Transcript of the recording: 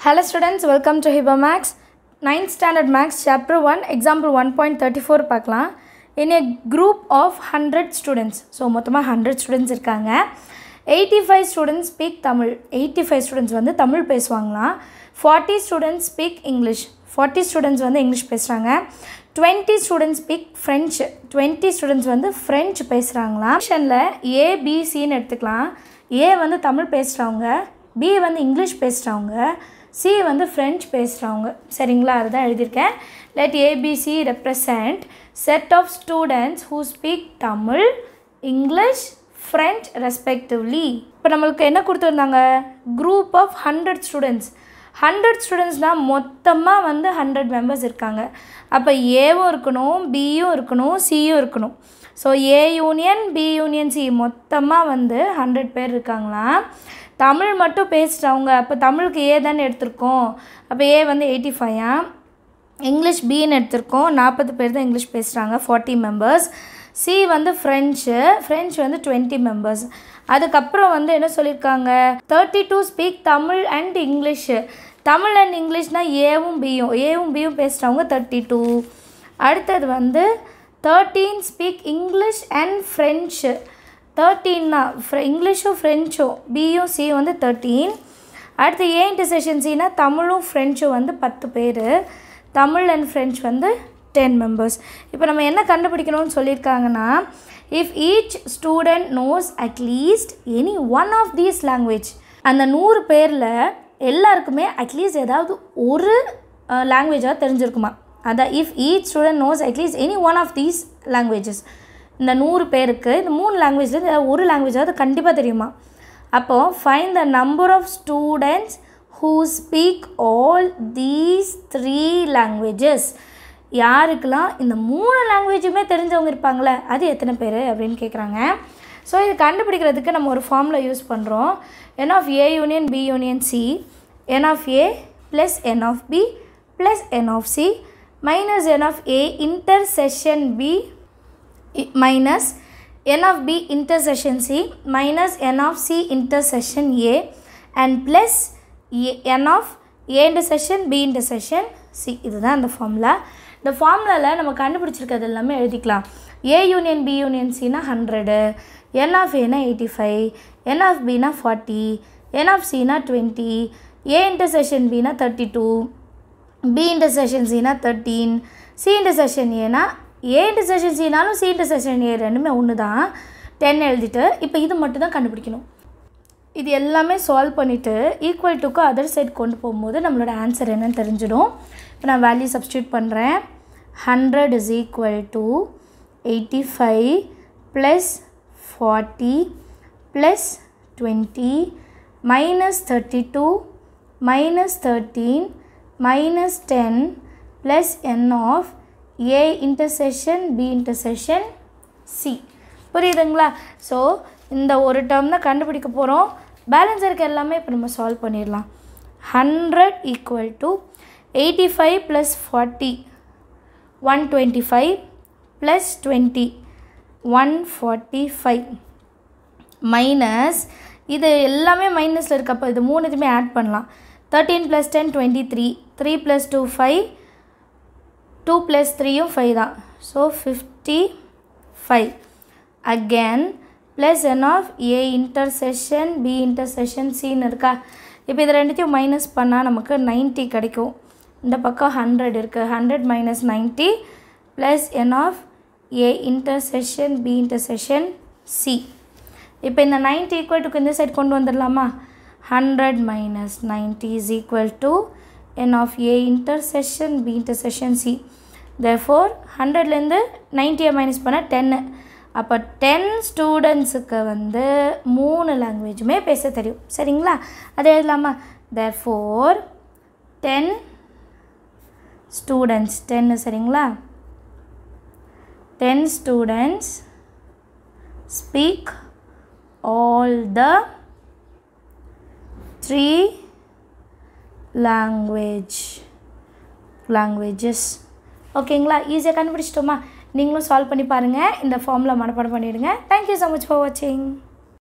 Hello students welcome to Hiba maths ninth standard maths chapter one example one point thirty four பார்க்கலாம் in a group of hundred students so மொத்தமாக hundred students இருக்காங்க eighty five students speak Tamil eighty five students வந்து Tamil பேசுவாங்களாம் forty students speak English forty students வந்து English பேசுகிறாங்க twenty students speak French twenty students வந்து French பேசுகிறாங்களாம் மிஷனில் ஏபிசின்னு எடுத்துக்கலாம் ஏ வந்து தமிழ் பேசுகிறவங்க பி வந்து இங்கிலீஷ் பேசுகிறவங்க சி வந்து ஃப்ரெஞ்ச் பேசுகிறவங்க சரிங்களா? அதுதான் எழுதியிருக்கேன். Let ABC represent set of students who speak Tamil English French respectively இப்போ நம்மளுக்கு என்ன கொடுத்துருந்தாங்க group of hundred students hundred ஸ்டூடெண்ட்ஸ்னால் மொத்தமாக வந்து ஹண்ட்ரட் மெம்பர்ஸ் இருக்காங்க. அப்போ ஏவும் இருக்கணும் பியும் இருக்கணும் சியும் இருக்கணும். So A union B union C மொத்தமாக வந்து ஹண்ட்ரட் பேர் இருக்காங்களாம். தமிழ் மட்டும் பேசுகிறவங்க அப்போ தமிழுக்கு ஏ தானே எடுத்திருக்கோம். அப்போ ஏ வந்து எயிட்டி ஃபைவா இங்கிலீஷ் பின்னு எடுத்திருக்கோம். நாற்பது பேர் தான் இங்கிலீஷ் பேசுகிறாங்க ஃபார்ட்டி மெம்பர்ஸ் சி வந்து ஃப்ரெஞ்சு ஃப்ரெஞ்ச் வந்து டுவெண்ட்டி மெம்பர்ஸ் அதுக்கப்புறம் வந்து என்ன சொல்லியிருக்காங்க thirty two speak Tamil and English Tamil and இங்கிலீஷ்னால் ஏவும் பியும் ஏவும் பியும் பேசுகிறவங்க தேர்ட்டி டூ அடுத்தது வந்து thirteen speak English and French தேர்ட்டீன்னா ஃப்ரெ இங்கிலீஷும் ஃப்ரெஞ்சும் பியும் சி வந்து தேர்ட்டீன் அடுத்து ஏ இன்டர்செஷன் சினா தமிழும் ஃப்ரெஞ்சும் வந்து பத்து பேர். தமிழ் அண்ட் ஃப்ரெஞ்ச் வந்து டென் மெம்பர்ஸ் இப்போ நம்ம என்ன கண்டுபிடிக்கணும்னு சொல்லியிருக்காங்கன்னா if each student knows at least any one of these language அந்த நூறு பேரில் எல்லாருக்குமே அட்லீஸ்ட் ஏதாவது ஒரு லாங்குவேஜாக தெரிஞ்சிருக்குமா? அதான் if each student knows at least any one of these languages இந்த நூறு பேருக்கு இந்த மூணு லாங்குவேஜில் ஒரு லாங்குவேஜாவது கண்டிப்பாக தெரியுமா? அப்போது find the number of students who speak all these three languages யாருக்கெல்லாம் இந்த மூணு லாங்குவேஜுமே தெரிஞ்சவங்க இருப்பாங்களே அது எத்தனை பேர் அப்படின்னு கேட்குறாங்க ஸோ இது கண்டுபிடிக்கிறதுக்கு நம்ம ஒரு ஃபார்மில் யூஸ் பண்ணுறோம் n of A union B union C n of A plus n of B plus n of C minus n of A intersection B minus n of b intersection c minus n of c intersection a and plus a, n of a intersection b intersection c. இதுதான் அந்த formula இந்த ஃபார்முலாவில் நம்ம கண்டுபிடிச்சிருக்கிறது எல்லாமே எழுதிக்கலாம். A union B union சினா hundred n of ஏனா எயிட்டி ஃபைவ் என் ஆஃப் பினா ஃபார்ட்டி என் ஆஃப் சினா டுவெண்ட்டி ஏ இன்டர்செஷன் பினா தேர்ட்டி டூ பி இன்டர்செஷன் சினா தேர்ட்டீன் சி இன்டர்செஷன் ஏனா ஏ இன்டர்செக்ஷன் சினாலும் சி இன்டர்செக்ஷன் ஏ ரெண்டுமே ஒன்று தான் டென் எழுதிட்டு இப்போ இது மட்டும் தான் கண்டுபிடிக்கணும். இது எல்லாமே சால்வ் பண்ணிவிட்டு ஈக்குவல் டுக்கு அதர் சைட் கொண்டு போகும்போது நம்மளோட ஆன்சர் என்னன்னு தெரிஞ்சிடும். இப்போ நான் வேல்யூ சப்ஸ்டியூட் பண்ணுறேன் hundred is equal to eighty five plus forty plus twenty minus thirty two minus thirteen minus ten plus n of A intersection B intersection C புரியுதுங்களா? ஸோ இந்த ஒரு டேர்ம் தான் கண்டுபிடிக்க போகிறோம் பேலன்ஸ் இருக்க எல்லாமே இப்போ நம்ம சால்வ் பண்ணிடலாம். Hundred equal to eighty five plus forty one twenty five plus twenty one forty five minus இது எல்லாமே மைனஸில் இருக்கப்போ இது மூணு இதுவுமே ஆட் பண்ணலாம். Thirteen plus ten twenty three three plus two five two plus த்ரீயும் ஃபைவ் தான். So fifty five again plus n of A intersection B intersection சின்னு இருக்கா? இப்போ இது ரெண்டுத்தையும் மைனஸ் பண்ணால் நமக்கு நைன்ட்டி கிடைக்கும். இந்த பக்கம் ஹண்ட்ரட் இருக்குது hundred minus ninety plus n of A intersection B intersection C இப்போ இந்த நைன்ட்டி ஈக்குவல் டுக்கு இந்த சைட் கொண்டு வந்துடலாமா hundred minus ninety is equal to n of A intersection B intersection C c ஃபோர் ஹண்ட்ரட்லேருந்து நைன்ட்டியை மைனஸ் பண்ணால் டென்னு அப்போ டென் ஸ்டூடெண்ட்ஸுக்கு வந்து மூணு லாங்குவேஜுமே பேச தெரியும். சரிங்களா? அது எழுதலாமா தேர்ஃபோர் டென் ஸ்டூடெண்ட்ஸ் டென்னு சரிங்களா? Ten students speak all the three language languages ஓகேங்களா ஈஸியாக கண்டுபிடிச்சிட்டோமா? நீங்களும் சால்வ் பண்ணி பாருங்கள் இந்த ஃபார்மில் மனப்பாடம் பண்ணிவிடுங்க தேங்க்யூ ஸோ மச் ஃபார் வாட்சிங்